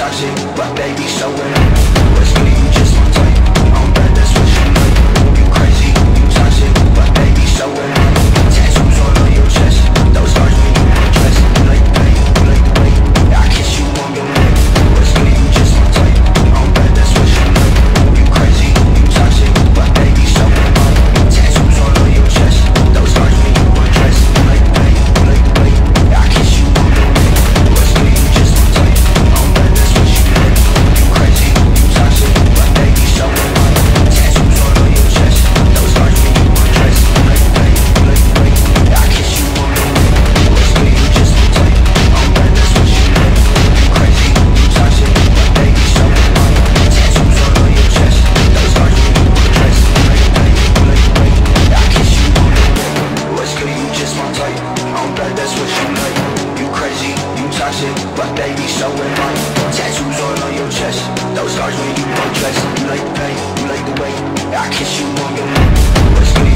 touching, but baby, so when I was But baby, so am I. Tattoos all on your chest. Those scars when you undress. You like the pain, you like the way I kiss you on your neck.